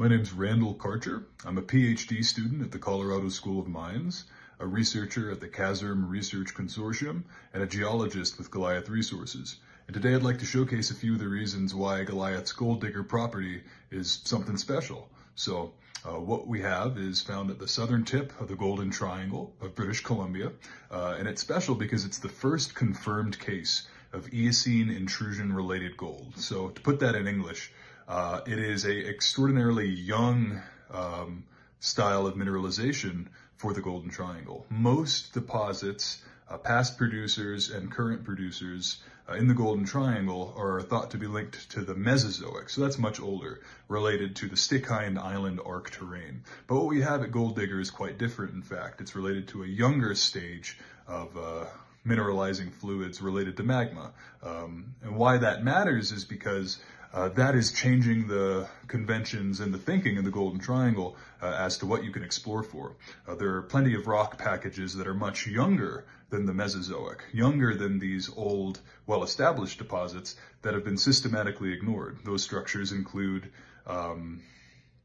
My name's Randall Karcher. I'm a PhD student at the Colorado School of Mines, a researcher at the CASERM Research Consortium, and a geologist with Goliath Resources. And today I'd like to showcase a few of the reasons why Goliath's Gold Digger property is something special. So uh, what we have is found at the southern tip of the Golden Triangle of British Columbia, uh, and it's special because it's the first confirmed case of Eocene intrusion related gold. So to put that in English, uh, it is a extraordinarily young um, style of mineralization for the Golden Triangle. Most deposits, uh, past producers and current producers uh, in the Golden Triangle are thought to be linked to the Mesozoic, so that's much older, related to the Stikine Island arc terrane. But what we have at Gold Digger is quite different, in fact. It's related to a younger stage of uh, mineralizing fluids related to magma. Um, and why that matters is because uh, that is changing the conventions and the thinking in the Golden Triangle uh, as to what you can explore for. Uh, there are plenty of rock packages that are much younger than the Mesozoic, younger than these old, well-established deposits that have been systematically ignored. Those structures include um,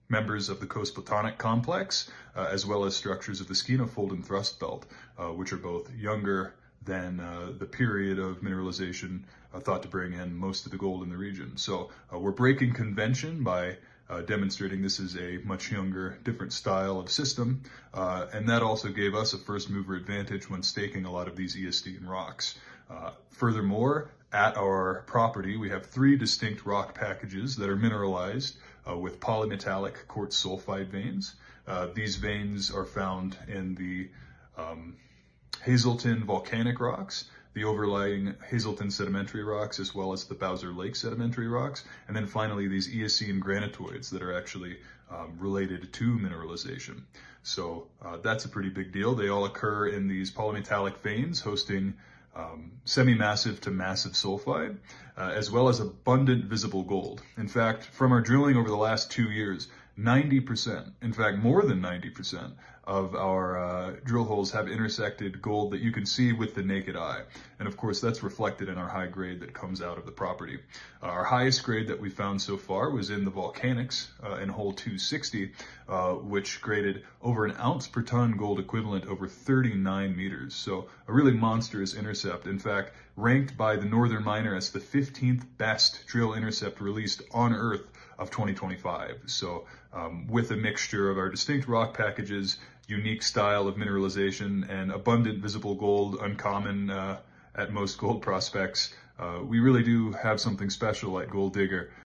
members of the Coast-Plutonic complex, uh, as well as structures of the Skeena Fold and Thrust Belt, uh, which are both younger than uh, the period of mineralization uh, thought to bring in most of the gold in the region. So uh, we're breaking convention by uh, demonstrating this is a much younger, different style of system, uh, and that also gave us a first mover advantage when staking a lot of these Eocene rocks. Uh, furthermore, at our property, we have three distinct rock packages that are mineralized with polymetallic quartz sulfide veins. these veins are found in the um, Hazelton volcanic rocks, the overlying Hazelton sedimentary rocks, as well as the Bowser Lake sedimentary rocks, and then finally these Eocene granitoids that are actually um, related to mineralization. So uh, that's a pretty big deal. They all occur in these polymetallic veins hosting um, semi-massive to massive sulfide, uh, as well as abundant visible gold. In fact, from our drilling over the last two years, 90%, in fact, more than 90% of our uh, drill holes have intersected gold that you can see with the naked eye. And of course, that's reflected in our high grade that comes out of the property. Uh, our highest grade that we found so far was in the volcanics uh, in hole 260, uh, which graded over an ounce per ton gold equivalent over 39 meters. So a really monstrous intercept. In fact, ranked by the Northern Miner as the 15th best drill intercept released on Earth of 2025. So um, with a mixture of our distinct rock packages, unique style of mineralization, and abundant visible gold, uncommon uh, at most gold prospects, uh, we really do have something special at Gold Digger